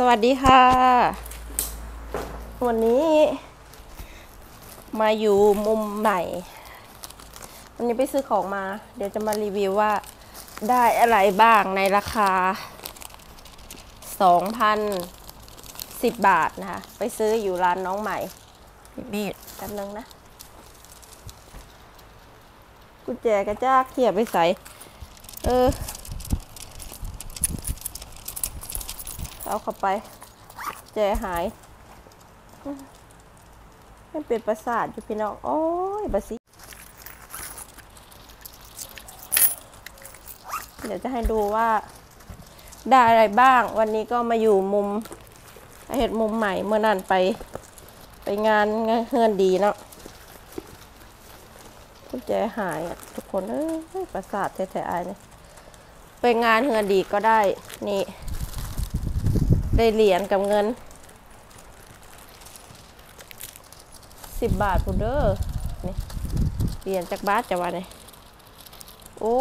สวัสดีค่ะ วันนี้ มาอยู่มุมใหม่วันนี้ไปซื้อของมา เดี๋ยวจะมารีวิวว่าได้อะไรบ้างในราคา 2,010 บาทนะคะ ไปซื้ออยู่ร้านน้องใหม่มีดแป๊บนึงนะ กุญแจกระจากเทียบไปใส่ เออ เอาเข้าไป แจหายมันเป็นประสาทอยู่พี่น้อง โอ้ยบาสิเดี๋ยวจะให้ดูว่า ได้อะไรบ้าง วันนี้ก็มาอยู่มุมเห็ดมุมใหม่เมื่อนั้นไป ไปงานงานเฮือนดีเนาะกุญแจหายอะทุกคนเอ้ยประสาทแท้ๆอเนี่ยไปงานเฮือนดีก็ได้นี่ ได้เหรียญกับเงินสิบบาทพุดเดอร์นี่เหรียญจากบาทจะว่าไงโอ้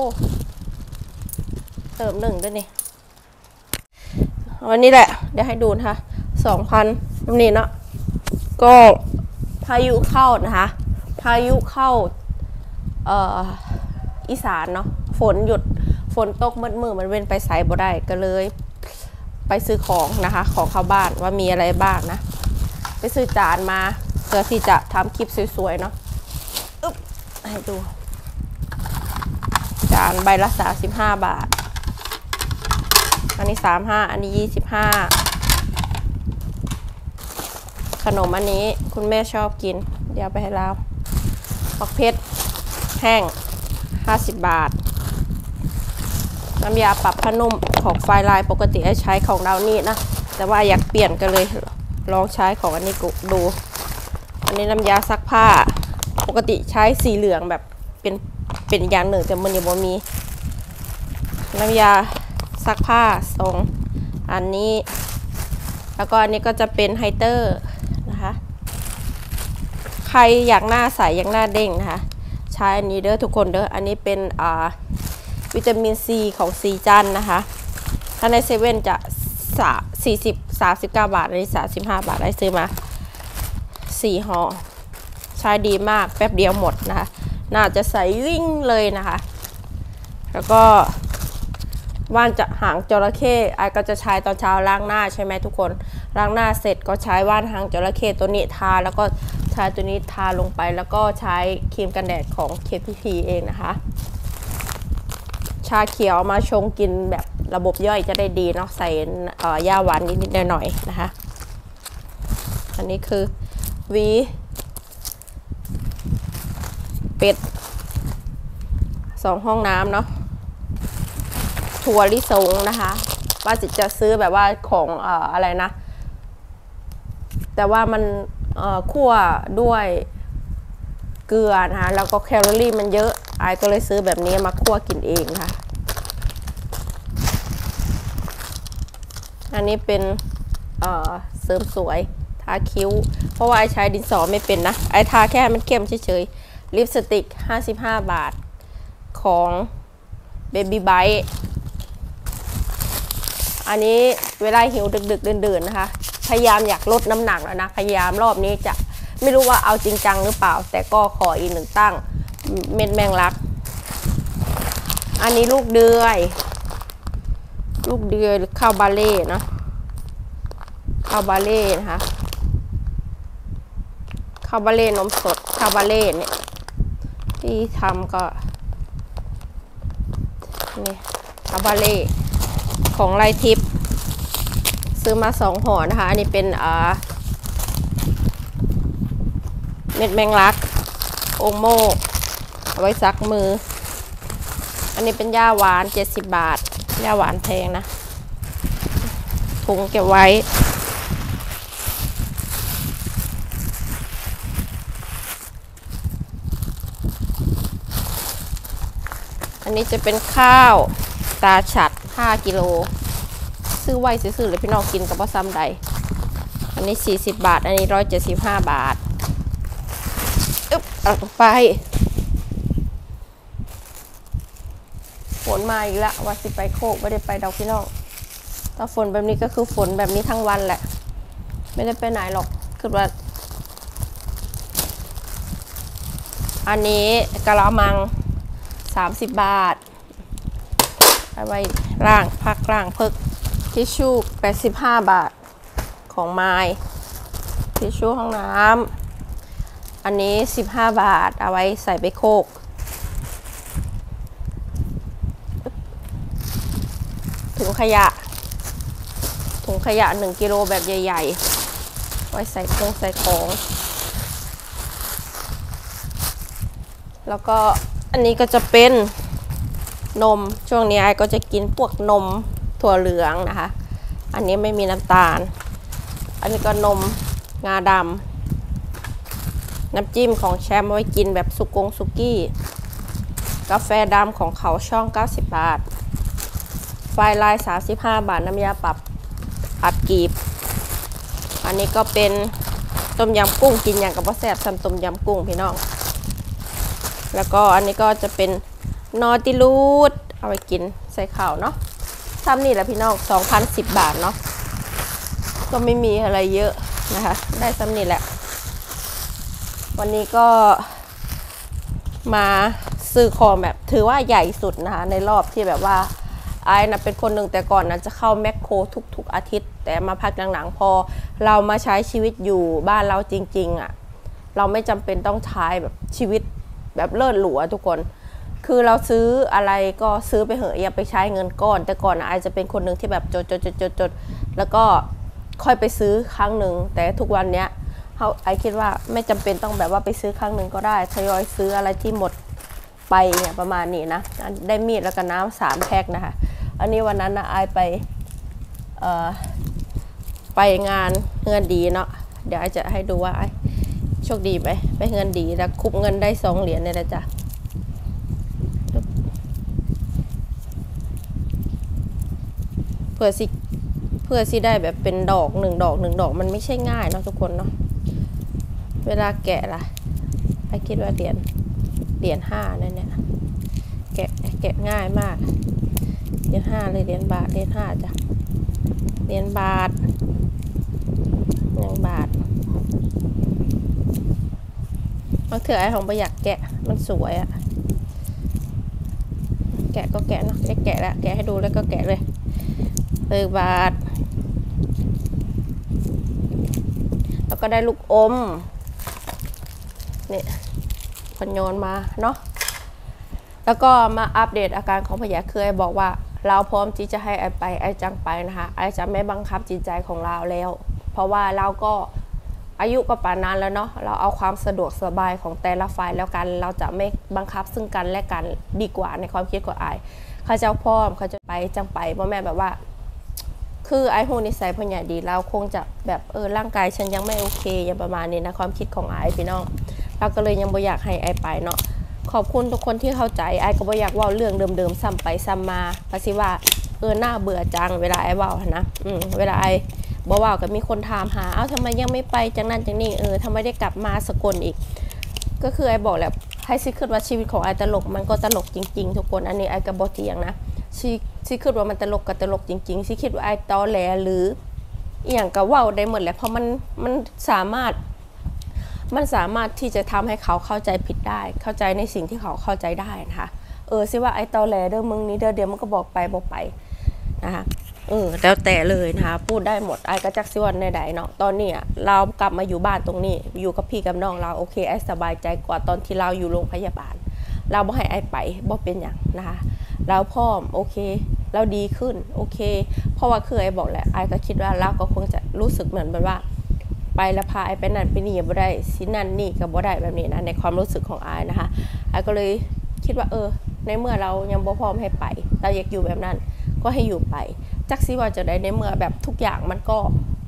เติมหนึ่งด้วยนี่วันนี้แหละ เดี๋ยวให้ดูนะคะสองพันนี่เนาะก็พายุเข้านะคะ พายุเข้าเอ่ออีสานเนาะฝนหยุดฝนตกมืดมือมันเว้นไปใส่บ่ได้ก็เลย ไปซื้อของนะคะ ของเข้าบ้านว่ามีอะไรบ้างนะ ไปซื้อจานมาเพื่อที่จะทำคลิปสวยๆเนาะอึ๊บให้ดู จานใบละ35บห้าบาท อันนี้35อันนี้25ขนมอันนี้คุณแม่ชอบกิน เดี๋ยวไปให้เราปักเพชรแห้ง 50 บาท น้ำยาปรับผ้านุ่มของไฟลายปกติให้ใช้ของเรานี่นะ แต่ว่าอยากเปลี่ยนกันเลย ลองใช้ของอันนี้กูดู อันนี้น้ำยาซักผ้า ปกติใช้สีเหลืองแบบเป็นเป็นอย่างหนึ่งแต่มันยังบ่มี น้ำยาซักผ้าสองอันนี้ แล้วก็อันนี้ก็จะเป็นไฮเตอร์นะคะ ใครอยากหน้าใสอยากหน้าเด้งนะคะ ใช้อันนี้เด้อทุกคนเด้อ อันนี้เป็นอ่า วิตามินซีของศรีจันทร์นะคะ ถ้าในเซเว่นจะสาสี่สิบสามสิบเก้าบาทอันนี้สามสิบห้าบาทได้ซื้อมาสี่ห่อใช้ดีมากแป๊บเดียวหมดนะคะ น่าจะใส่วิ่งเลยนะคะ แล้วก็ว่านจะหางจระเข้ไอก็จะใช้ตอนเช้าล้างหน้าใช่ไหมทุกคนล้างหน้าเสร็จก็ใช้ว่านหางจระเข้ตัวนี้ทา แล้วก็ใช้ตัวนี้ทาลงไป แล้วก็ใช้ครีมกันแดดของ KPP เองนะคะ ชาเขียวมาชงกินแบบระบบย่อยจะได้ดีเนาะใส่ย่าหวานนิดๆหน่อยๆนะคะ อันนี้คือวีเป็ดสองห้องน้ำเนาะถั่วลิสงนะคะว่าจิจะซื้อแบบว่าของออะไรนะ แต่ว่ามันคั่วด้วย เกลือนะคะแล้วก็แคลอรี่มันเยอะไอายก็เลยซื้อแบบนี้มาคั่วกินเองค่ะ อันนี้เป็นเเสริมสวยทาคิ้ว เพราะว่าไอใช้ดินสอไม่เป็นนะ ไอทาแค่มันเข้มเฉยๆลิปสติก 55 บาทของ Baby b i t e อันนี้เวลาหิวดึกๆเดินๆนะคะ พยายามอยากลดน้ำหนักแล้วนะ พยายามรอบนี้จะ ไม่รู้ว่าเอาจริงจังหรือเปล่า แต่ก็ขออีกหนึ่งตั้งเม็ดแมงลัก อันนี้ลูกเดือย ลูกเดือยหรือข้าวบาเล่นะข้าวบาเล่นะคะข้าวบาเล่นมสดข้าวบาเล่เนี่ยที่ทำก็นี่ข้าวบาเล่ของไรทิปซื้อมาสองห่อนะคะ อันนี้เป็นอ่า เม็ดแมงลักโอโมเอาไว้ซักมือ อันนี้เป็นย่าหวาน 70 บาทย่าหวานแพงนะ ถุงเก็บไว้ อันนี้จะเป็นข้าวตาฉัด 5 กิโล ซื้อไว้ซื้อๆเลยพี่น้องกินกับว่าซ้ำใด อันนี้ 40 บาท อันนี้ 175 บาท เอาไป ฝนมาอีกแล้วว่าสิไปโคกไม่ได้ไปดอกพี่น้องถ้าฝนแบบนี้ก็คือฝนแบบนี้ทั้งวันแหละ ไม่ได้ไปไหนหรอกคือว่า อันนี้กะละมัง 30 บาทเอาไว้ล่างพักล่างเพิกทิชชู่85 บาทของไม้ทิชชู่ห้องน้ำ อันนี้ 15 บาท เอาไว้ใส่ไปโคก ถุงขยะ ถุงขยะ 1 กิโลแบบใหญ่ ๆ ไว้ใส่เครื่องใส่ของ แล้วก็อันนี้ก็จะเป็นนม ช่วงนี้ไอก็จะกินพวกนมถั่วเหลืองนะคะ อันนี้ไม่มีน้ำตาล อันนี้ก็นมงาดำ น้ำจิ้มของแชมป์ไว้กินแบบสุกงสุกี้ กาแฟดำของเขาช่อง 90 บาท ไฟลาย 35 บาทน้ำยาปรับอัดกีบ อันนี้ก็เป็นต้มยำกุ้งกินอย่างกับว่าแซ่บทำต้มยำกุ้งพี่น้อง แล้วก็อันนี้ก็จะเป็นนอติลูดเอาไปกินใส่ข้าวเนาะทำนี่แหละพี่น้อง 2,010 บาทเนาะ ก็ไม่มีอะไรเยอะนะคะ ได้ซ้ำนี่แหละ วันนี้ก็มาซื้อของแบบถือว่าใหญ่สุดนะคะ ในรอบที่แบบว่าไอ้นะเป็นคนหนึ่งแต่ก่อนนะจะเข้าแมคโครทุกๆอาทิตย์ แต่มาพักหลังๆพอเรามาใช้ชีวิตอยู่บ้านเราจริง ๆอะ่ะเราไม่จำเป็นต้องใช้แบบชีวิตแบบเลิศหรูทุกคน คือเราซื้ออะไรก็ซื้อไปเหอะอย่าไปใช้เงินก้อน แต่ก่อนนะไอจะเป็นคนหนึ่งที่แบบจดจดจดจดจดแล้วก็ค่อยไปซื้อครั้งหนึ่งแต่ทุกวันเนี้ย เขาไอคิดว่าไม่จำเป็นต้องแบบว่าไปซื้อครั้งหนึ่งก็ได้ทยอยซื้ออะไรที่หมดไปเนี่ยประมาณนี้นะได้มีดแล้วก็น้ำสามแพ็คนะคะ อันนี้วันนั้นนะไอไปไปงานเงินดีเนาะเดี๋ยวไอจะให้ดูว่าไอโชคดีไหมไปเงินดีแล้วคุบเงินได้สองเหรียญเนี่ยนะจ๊ะเพื่อสิเพื่อสิได้แบบเป็นดอกหนึ่งดอกหนึ่งดอกมันไม่ใช่ง่ายเนาะทุกคนเนาะ เวลาแกะล่ะไอคิดว่าเหรียญเหรียญห้านั่นเนี่ยแกะแกะง่ายมากเหรียญห้าเลยเหรียญบาทเหรียญห้าจ้ะเหรียญบาทหนึ่งบาทบางเถื่อไอของประหยัดแกะมันสวยอะแกะก็แกะเนาะแกะแล้วแกะให้ดูแล้วก็แกะเลยเออบาท แล้วก็ได้ลูกอม นี่พนโยนมาเนาะแล้วก็มาอัปเดตอาการของพยาคือไอบอกว่า เราพร้อมที่จะให้ไอไปไอจังไปนะคะไอจะไม่บังคับจิตใจของเราแล้ว เพราะว่าเราก็อายุก็ป่านนั้นแล้วเนาะเราเอาความสะดวกสบายของแต่ละฝ่ายแล้วกัน เราจะไม่บังคับซึ่งกันและกันดีกว่าในความคิดของไอเขาจะพร้อมเขาจะไปจังไปพ่อแม่แบบว่า คือไอโฮนิสัยพญาดีเราคงจะแบบเออร่างกายฉันยังไม่โอเคอย่างประมาณนี้นะความคิดของไอพี่น้อง เราก็เลยยังบ่อยากให้ไอไปเนาะขอบคุณทุกคนที่เข้าใจไอก็บ่อยากว่าเรื่องเดิมๆซ้ำไปซ้ำมาภาษีว่าเออหน้าเบื่อจังเวลาไอว่านะอืมเวลาไอบ่ว่าก็มีคนถามหาเอ้าทำไมยังไม่ไปจังนั้นจังนี้เออทำไมได้กลับมาสกลอีก ก็คือไอบอกแหละให้ซิคิดว่าชีวิตของไอตลกมันก็ตลกจริง ๆ ทุกคนอันนี้ไอกระบอกเทียงนะชีซีคิดว่ามันตลกกับตลกจริงๆซีคิดว่าไอ้ตอแหลหรืออย่างกับว่าได้หมดแหละเพราะมันมันสามารถ มันสามารถที่จะทำให้เขาเข้าใจผิดได้ เข้าใจในสิ่งที่เขาเข้าใจได้นะคะเออซิว่าไอ้ตอแหลเด้อมึงนี้เด้อเดี๋ยวมันก็บอกไปบอกไปนะคะเออแล้วแต่เลยนะคะพูดได้หมดไอ้กระจักซิวันในใดเนาะตอนนี้เรากลับมาอยู่บ้านตรงนี้ อยู่กับพี่กับน้องเราโอเคไอ้สบายใจกว่าตอนที่เราอยู่โรงพยาบาล เราบ่ให้ไอ้ไปบ่เป็นอย่างนะคะเราพร้อมโอเค เราดีขึ้นโอเค เพราะว่าคือไอ้บอกแหละไอ้ก็คิดว่าเราก็คงจะรู้สึกเหมือนแบบว่า ไปแล้วพาไอ้ไปนั่นไปนี่บ่ได้สินั่นนี่กับบ่ได้แบบนี้นะในความรู้สึกของไอ้นะคะไอ้ก็เลยคิดว่าเออ ในเมื่อเรายังบ่พร้อมให้ไป เราอยากอยู่แบบนั้น ก็ให้อยู่ไปจักซิว่าจะได้ในเมื่อแบบทุกอย่างมันก็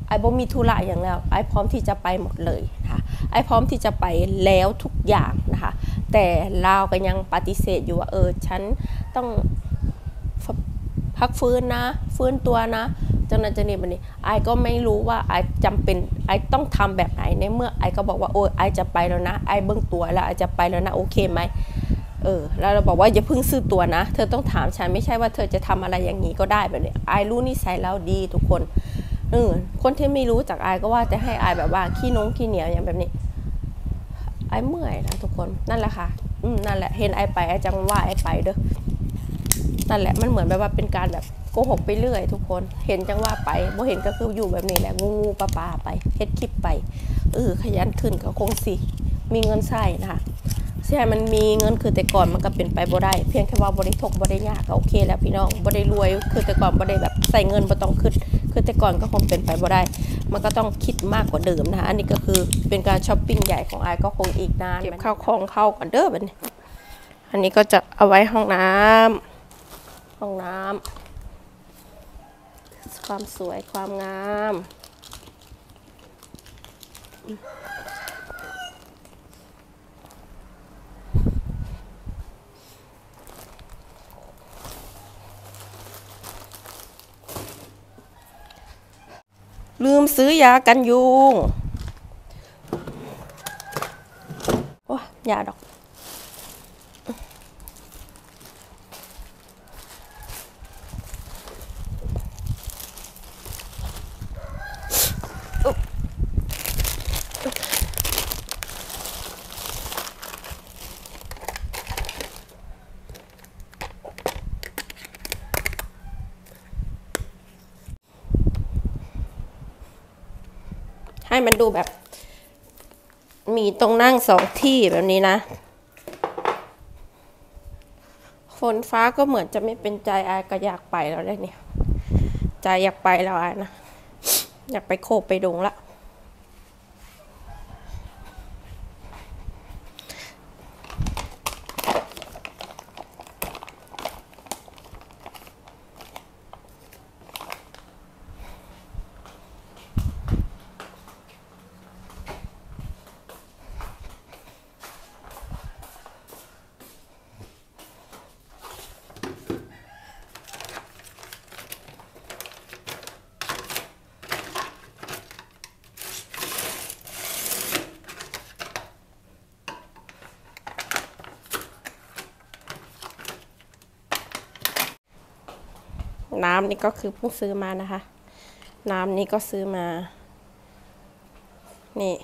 ไอ้บ่มีธุระอย่างแล้วไอ้พร้อมที่จะไปหมดเลยนะคะไอ้พร้อมที่จะไปแล้วทุกอย่างนะคะ แต่เราก็ยังปฏิเสธอยู่ว่าเออฉันต้องพักฟื้นนะ ฟื้นตัวนะ จังนั้นจะนี่บันนี้ไอก็ไม่รู้ว่าไอจำเป็นไอต้องทำแบบไหนในเมื่อไอก็บอกว่าโอ้ยไอจะไปแล้วนะไอเบื้องตัวแล้วไอจะไปแล้วนะโอเคไหมเออแล้วเราบอกว่าอย่าเพิ่งซื้อตัวนะ เธอต้องถามฉันไม่ใช่ว่าเธอจะทำอะไรอย่างนี้ก็ได้แบบนี้ไอรู้นิสัยแล้วดีทุกคนเออคนที่ไม่รู้จักอาก็ว่าจะให้ไอแบบว่าขี้นงขี้เหนียวอย่างแบบนี้ไอเมื่อยนะทุกคนนั่นแหละค่ะอืมนั่นแหละเห็นไอไปไอจังว่าไอไปเด้อนั่นแหละมันเหมือนแบบว่าเป็นการแบบ หกไปเรื่อยทุกคนเห็นจังว่าไปบ่เห็นก็คืออยู่แบบนี้แหละงูงูปลาปลาไปเฮ็ดคลิปไปเออขยันขึ้นก็คงสิ มีเงินใช้นะคะใช่มันมีเงินคือแต่ก่อนมันก็เป็นไปบ่ได้ เพียงแค่ว่าบ่ได้ทกบ่ได้ยากก็โอเค แล้วพี่น้องบ่ได้รวย คือแต่ก่อนบ่ได้แบบใส่เงินบ่ต้องขึ้นคือแต่ก่อนก็คงเป็นไปบ่ได้ มันก็ต้องคิดมากกว่าเดิมนะคะอันนี้ก็คือเป็นการช้อปปิ้งใหญ่ของอายก็คงอีกนานเก็บข้าวของเข้าก่อนเด้อบัดนี้อันนี้ก็จะเอาไว้ห้องน้ำห้องน้ำ ความสวยความงาม ลืมซื้อยากันยุง โอ้ยยาดอก ให้มันดูแบบ มีตรงนั่งสองที่แบบนี้นะ ฝนฟ้าก็เหมือนจะไม่เป็นใจอายก็อยากไปแล้วได้เนี่ย ใจอยากไปแล้วอายนะ อยากไปโคบไปดงละ น้ำนี่ก็คือเพิ่งซื้อมานะคะ น้ำนี่ก็ซื้อมา นี่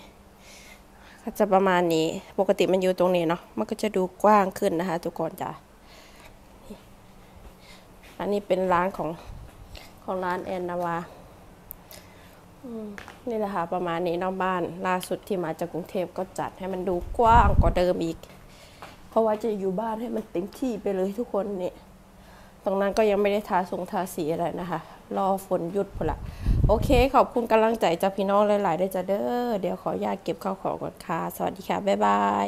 ก็จะประมาณนี้ ปกติมันอยู่ตรงนี้เนาะ มันก็จะดูกว้างขึ้นนะคะ ทุกคนจ้ะอันนี้เป็นร้านของของร้านแอนนาวานี่แหละค่ะประมาณนี้นอกบ้านล่าสุดที่มาจากกรุงเทพก็จัดให้มันดูกว้างกว่าเดิมอีก เพราะว่าจะอยู่บ้านให้มันเต็มที่ไปเลยทุกคนนี่ ตรงนั้นก็ยังไม่ได้ทาสูงทาสีอะไรนะคะ รอฝนหยุดพอละ โอเค ขอบคุณกำลังใจจากพี่น้องหลาย ๆ ได้จ้ะเด้อ เดี๋ยวขออนุญาตเก็บข้าวของก่อนค่ะ สวัสดีค่ะ บ๊ายบาย